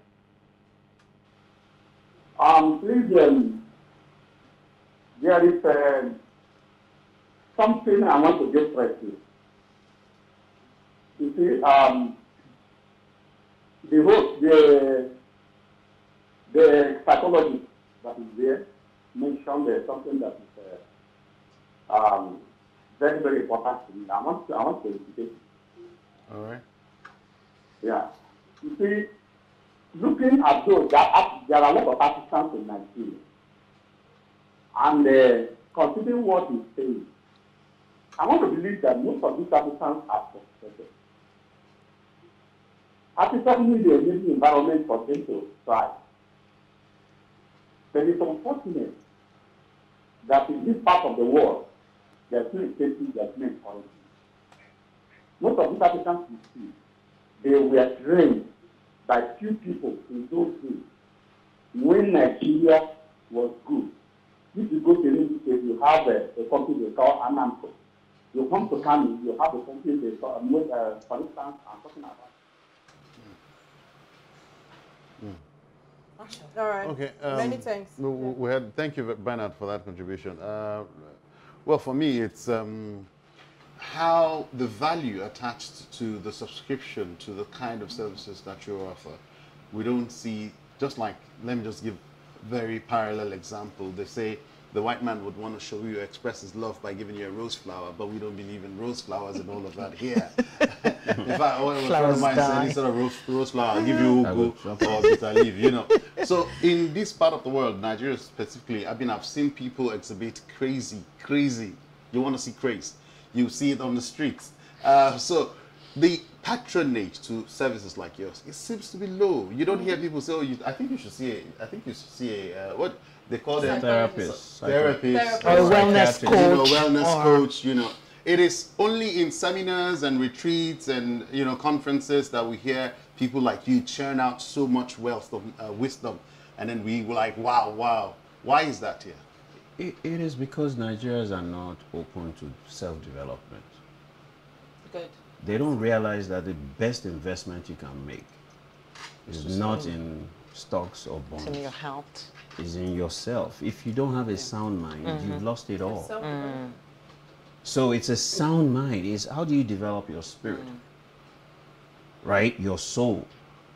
[SPEAKER 7] Um, please, um, there is uh, something I want to get straight to. You see, um, the host, the the psychologist that is there mentioned uh, something that is uh, um, very very important to me. I want to I want to educate.
[SPEAKER 2] All right.
[SPEAKER 7] Yeah. You see, looking at those, there are, there are a lot of Africans in Nigeria. And uh, considering what he's saying, I want to believe that most of these Africans are frustrated. Africa need a living environment for them to thrive. But it's unfortunate that in this part of the world, they're still facing judgment authority. Most of these Africans you see, they were trained by few people in those days when Nigeria was good. If you go to Enugu State, you have a, a company they call Anamco. You come to Kano, you have a company they call, uh, for instance, I'm talking about
[SPEAKER 1] All right.
[SPEAKER 2] Okay.
[SPEAKER 1] Many
[SPEAKER 2] um,
[SPEAKER 1] thanks.
[SPEAKER 2] We, we- we had, thank you, Bernard, for that contribution. Uh, well, for me, it's um, how the value attached to the subscription to the kind of services that you offer. We don't see, just like, let me just give very parallel example. They say the white man would want to show you, express his love by giving you a rose flower, but we don't believe in rose flowers and all of that here. in fact, when a friend
[SPEAKER 3] Flowers
[SPEAKER 2] of mine
[SPEAKER 3] die.
[SPEAKER 2] instead of rose, rose flower, I'll give you
[SPEAKER 5] I will
[SPEAKER 2] ugu
[SPEAKER 5] jump
[SPEAKER 2] or bitter leaf, you know. So in this part of the world, Nigeria specifically, I mean, I've seen people exhibit crazy, crazy. You want to see craze, you see it on the streets. Uh, so the patronage to services like yours, it seems to be low. You don't hear people say, "Oh, you, I think you should see a, I think you should see a, uh, what they call them
[SPEAKER 5] Therapist.
[SPEAKER 2] therapist,
[SPEAKER 1] Therapist.
[SPEAKER 3] Or a wellness
[SPEAKER 2] you know,
[SPEAKER 3] coach.
[SPEAKER 2] wellness
[SPEAKER 3] or-
[SPEAKER 2] coach, you know. It is only in seminars and retreats and you know conferences that we hear people like you churn out so much wealth of uh, wisdom, and then we were like, wow, wow. Why is that here?
[SPEAKER 5] It, it is because Nigerians are not open to self-development.
[SPEAKER 1] Good.
[SPEAKER 5] They don't realize that the best investment you can make is not in stocks or bonds.
[SPEAKER 3] It's in your health.
[SPEAKER 5] Is in yourself. If you don't have a sound mind, you've mm-hmm. lost it all.
[SPEAKER 1] Self-development. Mm.
[SPEAKER 5] So it's a sound mind. Is how do you develop your spirit, mm. right? Your soul,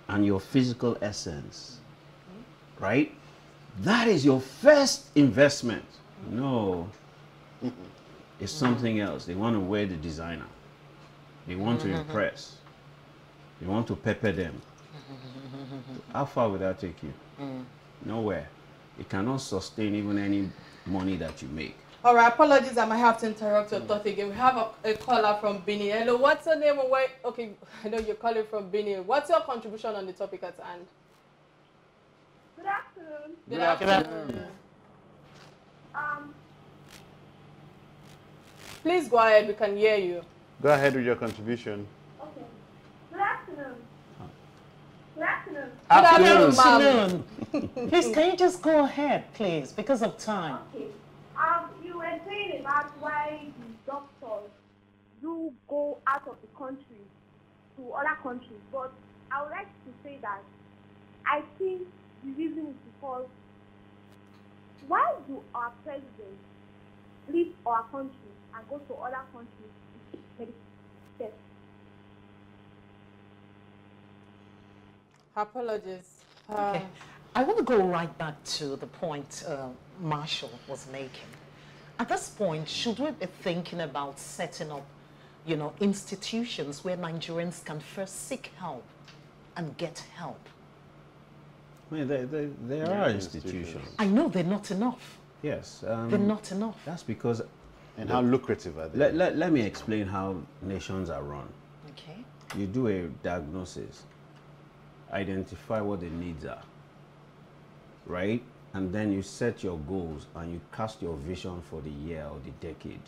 [SPEAKER 5] and your physical essence, right? That is your first investment. No, it's something else. They want to wear the designer. They want to impress. They want to pepper them. How far would that take you? Nowhere. It cannot sustain even any money that you make.
[SPEAKER 1] All right, apologies, I might have to interrupt your thought again. We have a, a caller from Bini. Hello, what's your name and where? Okay, I know you're calling from Bini. What's your contribution on the topic at hand?
[SPEAKER 8] Good afternoon.
[SPEAKER 1] Good
[SPEAKER 3] afternoon.
[SPEAKER 8] Um,
[SPEAKER 1] Please go ahead, we can hear you.
[SPEAKER 2] Go ahead with your contribution.
[SPEAKER 8] okay. Good afternoon. Good afternoon.
[SPEAKER 1] Good
[SPEAKER 2] Afternoon.
[SPEAKER 1] afternoon.
[SPEAKER 3] Afternoon. please, can you just go ahead, please, because of time?
[SPEAKER 8] Okay. Um, you were saying about why the doctors do go out of the country to other countries, but I would like to say that I think the reason is because why do our presidents leave our country and go to other countries
[SPEAKER 1] Apologies. Uh,
[SPEAKER 3] Okay. I want to go right back to the point uh, Marshall was making. At this point, should we be thinking about setting up, you know, institutions where Nigerians can first seek help and get help?
[SPEAKER 5] I mean, there, there, there
[SPEAKER 2] Yeah,
[SPEAKER 5] are
[SPEAKER 2] institutions.
[SPEAKER 5] institutions.
[SPEAKER 3] I know they're not enough.
[SPEAKER 5] Yes. Um,
[SPEAKER 3] They're not enough.
[SPEAKER 5] That's because
[SPEAKER 2] And how lucrative are they?
[SPEAKER 5] let, let, let me explain how nations are run.
[SPEAKER 3] Okay.
[SPEAKER 5] You do a diagnosis, identify what the needs are, right? And then you set your goals and you cast your vision for the year or the decade.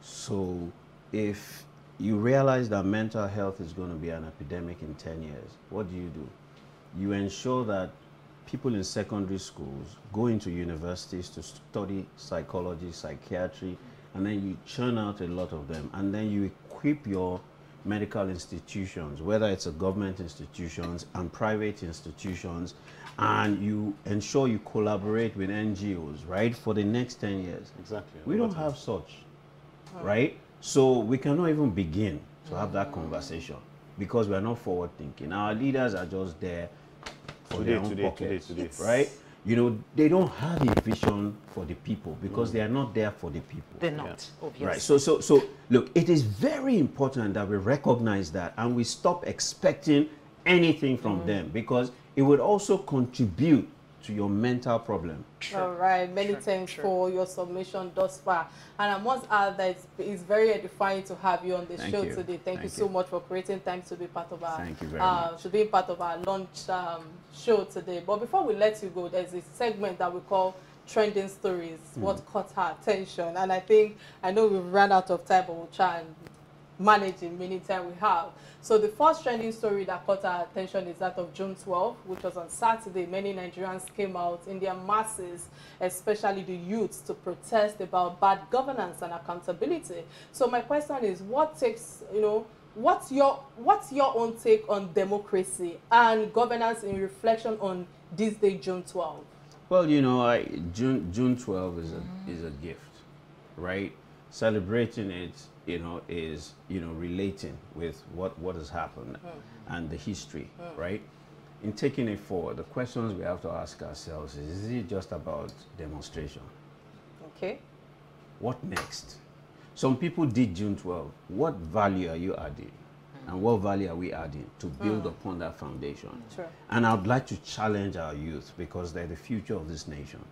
[SPEAKER 5] So if you realize that mental health is going to be an epidemic in 10 years, what do you do? You ensure that people in secondary schools go into universities to study psychology, psychiatry, and then you churn out a lot of them, and then you equip your medical institutions, whether it's a government institutions and private institutions, and you ensure you collaborate with NGOs, right, for the next 10 years.
[SPEAKER 2] Exactly.
[SPEAKER 5] We don't have such, right? So we cannot even begin to have that conversation. because we are not forward thinking. Our leaders are just there for
[SPEAKER 9] Today,
[SPEAKER 5] their own
[SPEAKER 9] today,
[SPEAKER 5] pockets,
[SPEAKER 9] today, today.
[SPEAKER 5] right? You know, they don't have a vision for the people because mm. they are not there for the people.
[SPEAKER 3] They're not, obviously.
[SPEAKER 5] Right. So, so, so, look, it is very important that we recognize that and we stop expecting anything from mm. them because it would also contribute to your mental problem.
[SPEAKER 1] All right, many
[SPEAKER 3] Sure,
[SPEAKER 1] thanks
[SPEAKER 3] sure.
[SPEAKER 1] for your submission thus far. And I must add that it's, it's very edifying to have you on the
[SPEAKER 5] Thank
[SPEAKER 1] show
[SPEAKER 5] you.
[SPEAKER 1] today. Thank, you
[SPEAKER 5] Thank
[SPEAKER 1] so
[SPEAKER 5] you.
[SPEAKER 1] much for creating time to be part of our
[SPEAKER 5] Thank you very
[SPEAKER 1] uh,
[SPEAKER 5] much.
[SPEAKER 1] to be part of our launch um, show today. But before we let you go, there's a segment that we call trending stories.
[SPEAKER 5] Hmm.
[SPEAKER 1] What caught our attention? And I think I know we've run out of time, but we'll try and manage in many time we have. So the first trending story that caught our attention is that of June 12, which was on Saturday. Many Nigerians came out in their masses, especially the youths, to protest about bad governance and accountability. So my question is, what takes, you know, what's your what's your own take on democracy and governance in reflection on this day, June 12?
[SPEAKER 5] Well, you know, I, June June 12 is a is a gift, right? Celebrating it, you know, is you know relating with what what has happened hmm. and the history, hmm. right? In taking it forward, the questions we have to ask ourselves is: Is it just about demonstration?
[SPEAKER 1] Okay.
[SPEAKER 5] What next? Some people did June 12. What value are you adding? Hmm. And what value are we adding to build upon that foundation?
[SPEAKER 1] Sure.
[SPEAKER 5] And I'd like to challenge our youth because they're the future of this nation,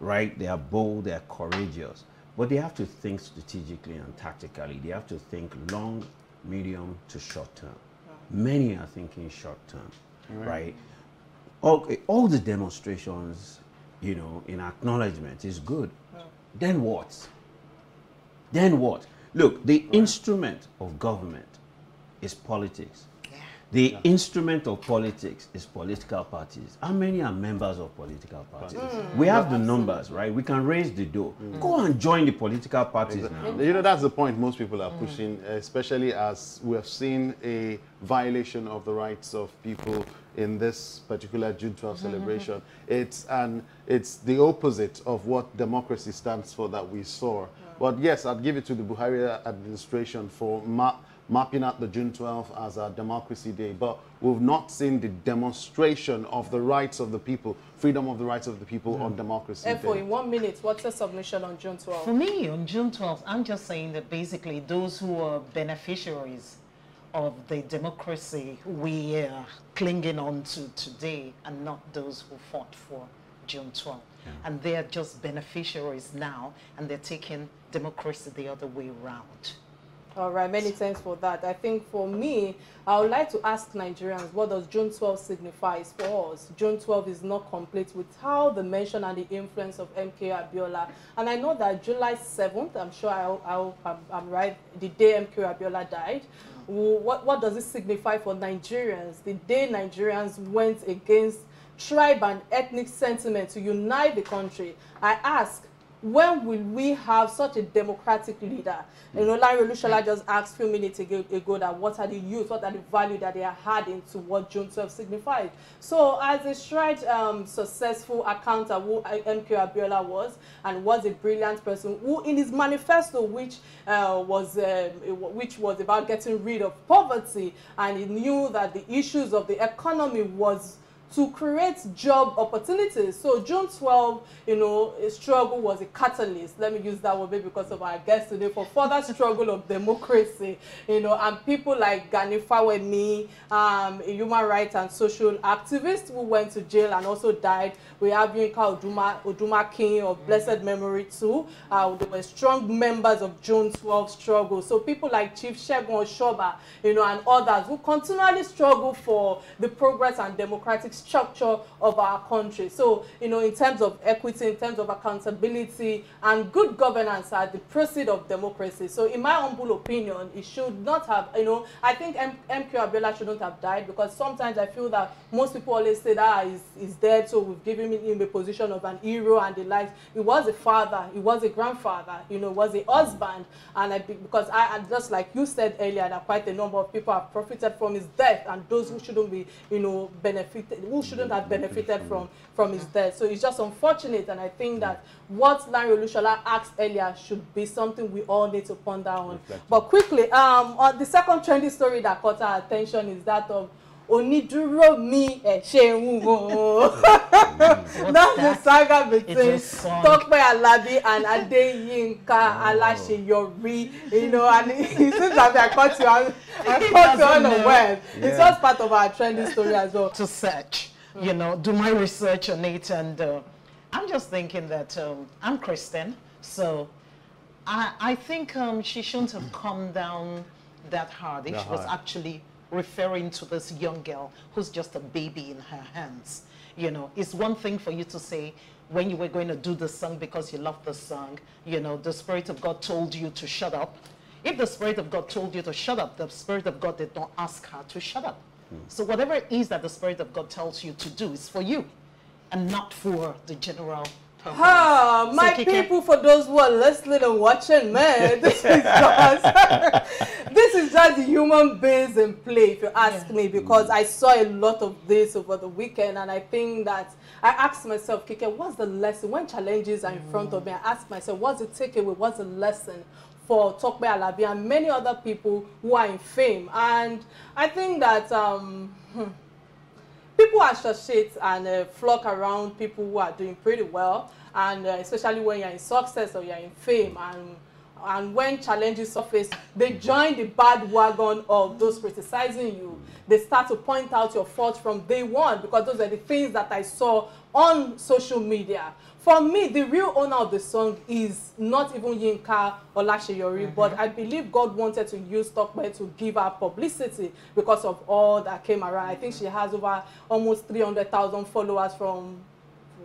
[SPEAKER 5] right? They are bold, they are courageous, but they have to think strategically and tactically. They have to think long, medium to short term. Many are thinking short term, right? All, all the demonstrations, you know, in acknowledgement is good. Then what? Then what? Look, the instrument of government is politics. The instrument of politics is political parties. How many are members of political parties? Mm. We have the numbers, right? We can raise the door. Mm. Go and join the political parties now.
[SPEAKER 9] You know, that's the point most people are mm. pushing, especially as we have seen a violation of the rights of people in this particular June 12 mm-hmm. celebration. It's and it's the opposite of what democracy stands for that we saw. But yes, I'd give it to the Buhari administration for ma- mapping out the June 12 as a democracy day. But we've not seen the demonstration of the rights of the people, freedom of the rights of the people on mm. democracy
[SPEAKER 1] Therefore,
[SPEAKER 9] day.
[SPEAKER 1] in one minute, what's your submission on June 12?
[SPEAKER 3] For me, on June 12th, I'm just saying that basically those who are beneficiaries of the democracy we are clinging on to today and not those who fought for June 12th. And they're just beneficiaries now and they're taking democracy the other way around.
[SPEAKER 1] All right, many thanks for that. I think for me, I would like to ask Nigerians, what does June 12 signifies for us? June 12 is not complete without the mention and the influence of MK Abiola. And I know that July 7th, I'm sure I'm, I'm right, the day MK Abiola died. What, what does it signify for Nigerians? The day Nigerians went against tribe and ethnic sentiment to unite the country. I ask, when will we have such a democratic leader? You know, Lanre Olusola just asked a few minutes ago, ago that what are the youth, what are the value that they are adding to what June 12 signifies. So as a straight, um, successful accountant who MK Abiola was and was a brilliant person who in his manifesto, which uh, was um, which was about getting rid of poverty and he knew that the issues of the economy was to create job opportunities. So June 12, you know, struggle was a catalyst. Let me use that word because of our guest today for further struggle of democracy, you know, and people like Gani Fawehinmi, um, a human rights and social activist who went to jail and also died. We have Yinka Oduma, Oduma King of blessed memory too. Uh, they were strong members of June 12 struggle. So people like Chief Shegun Shoba, you know, and others who continually struggle for the progress and democratic structure of our country. So, you know, in terms of equity, in terms of accountability and good governance are the proceed of democracy. So in my humble opinion, it should not have, you know, I think M MKO Abiola shouldn't have died because sometimes I feel that most people always say that ah, he's, he's dead, so we've given him a position of an hero and the likes. He was a father, he was a grandfather, you know, was a husband. And I, because I, and just like you said earlier, that quite a number of people have profited from his death and those who shouldn't be, you know, benefited, who shouldn't have benefited from from his death. So it's just unfortunate, and I think that what Lanre Olusola asked earlier should be something we all need to ponder on. But quickly, um, on the second trendy story that caught our attention is that of Oniduro mi ẹ ṣeun o. That's the saga
[SPEAKER 3] It's
[SPEAKER 1] between. Tope Alabi and Adeyinka Alaseyori. You know, and it seems like I caught you, I caught you
[SPEAKER 3] know.
[SPEAKER 1] unaware. It's
[SPEAKER 5] Yeah.
[SPEAKER 1] just part of our trendy story as well.
[SPEAKER 3] to search, you know, do my research on it. And uh, I'm just thinking that um, I'm Christian, so I, I think um, she shouldn't have come down that hard if
[SPEAKER 9] That
[SPEAKER 3] she was actually referring to this young girl who's just a baby in her hands. You know, it's one thing for you to say when you were going to do the song because you love the song, you know, the Spirit of God told you to shut up. If the Spirit of God told you to shut up, the Spirit of God did not ask her to shut up. So whatever it is that the Spirit of God tells you to do is for you and not for the general purpose.
[SPEAKER 1] Ah,
[SPEAKER 3] So,
[SPEAKER 1] my
[SPEAKER 3] Kike,
[SPEAKER 1] people, for those who are listening and watching, man, this is just this is just the human beings in play, if you ask
[SPEAKER 3] Yeah.
[SPEAKER 1] me, because I saw a lot of this over the weekend, and I think that I asked myself, Kike, what's the lesson when challenges are in front of me? I ask myself, what's the takeaway? What's the lesson? For Tope Alabi and many other people who are in fame, and I think that um, hmm, people associate and uh, flock around people who are doing pretty well and uh, especially when you're in success or you're in fame and and when challenges surface they join the bad wagon of those criticizing you. They start to point out your faults from day one because those are the things that i saw on social media. For me the real owner of the song is not even yinka alaseyori mm-hmm. but i believe god wanted to use Tope to give her publicity because of all that came around. I think mm-hmm. she has over almost 300000 followers from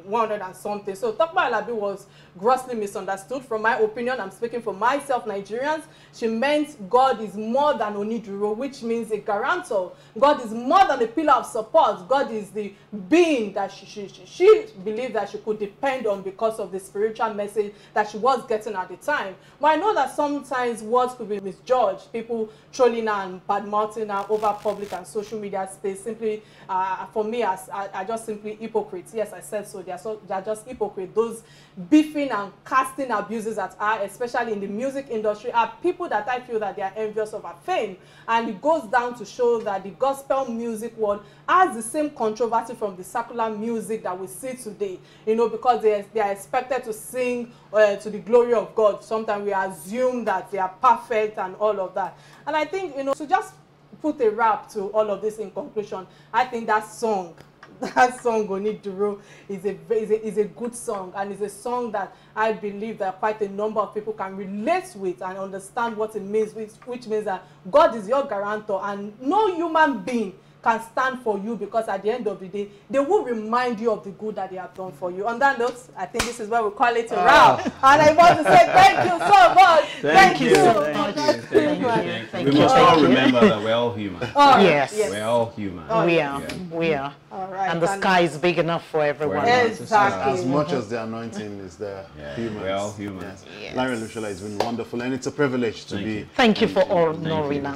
[SPEAKER 1] 100 and something. So Tope Alabi was grossly misunderstood. From my opinion, I'm speaking for myself, Nigerians. She meant God is more than Oniduro, which means a guarantor. God is more than a pillar of support. God is the being that she, she, she, she believed that she could depend on because of the spiritual message that she was getting at the time. But I know that sometimes words could be misjudged. People trolling and bad-mouthing her over public and social media space simply, uh, for me, as I, I just simply hypocrites. Yes, I said so. They are, so. they are just hypocrites. Those beefing and casting abuses at her, especially in the music industry, are people that I feel that they are envious of her fame. And it goes down to show that the gospel music world has the same controversy from the secular music that we see today. You know, because they, they are expected to sing uh, to the glory of God. Sometimes we assume that they are perfect and all of that. And I think, you know, to just put a wrap to all of this in conclusion, I think that song that song Oniduro is a, is a is a good song and it's a song that I believe that quite a number of people can relate with and understand what it means which, which means that God is your guarantor and no human being can stand for you because at the end of the day they will remind you of the good that they have done for you on that note I think this is where we call it a ah. wrap and I want to say thank you so much
[SPEAKER 5] Thank
[SPEAKER 3] you
[SPEAKER 5] you.
[SPEAKER 3] so
[SPEAKER 5] Thank
[SPEAKER 3] much.
[SPEAKER 5] you. Thank you.
[SPEAKER 3] Thank you.
[SPEAKER 5] We
[SPEAKER 3] Thank you.
[SPEAKER 5] must all remember that we're all human.
[SPEAKER 1] Oh,
[SPEAKER 3] Yes.
[SPEAKER 5] We're all human.
[SPEAKER 1] Oh,
[SPEAKER 3] we
[SPEAKER 1] yeah.
[SPEAKER 3] are, we are.
[SPEAKER 1] all right
[SPEAKER 3] And the
[SPEAKER 1] and-
[SPEAKER 3] sky is big enough for everyone.
[SPEAKER 1] Exactly
[SPEAKER 9] As much as the anointing is there,
[SPEAKER 5] Yeah,
[SPEAKER 9] humans.
[SPEAKER 5] we're all humans.
[SPEAKER 3] Yes.
[SPEAKER 9] Lanre Olusola has been wonderful, and it's a privilege to
[SPEAKER 5] Thank
[SPEAKER 9] be.
[SPEAKER 5] you.
[SPEAKER 3] Thank you for all
[SPEAKER 5] Thank
[SPEAKER 3] honoring
[SPEAKER 5] you.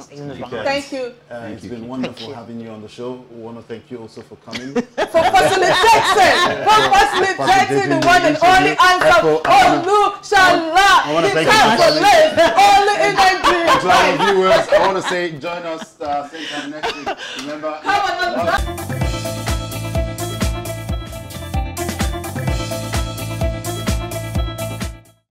[SPEAKER 1] thank you
[SPEAKER 9] uh, It's been wonderful having you on the show. We want to thank you also for coming.
[SPEAKER 1] for facilitating, for facilitating the one and only answer.
[SPEAKER 9] Echo, I wanna-
[SPEAKER 1] Olu Shala,
[SPEAKER 9] I wanna
[SPEAKER 1] the
[SPEAKER 9] thank you for
[SPEAKER 1] for live, only in Nigeria.
[SPEAKER 9] to our viewers, I want to say join us uh, same time next week. Remember,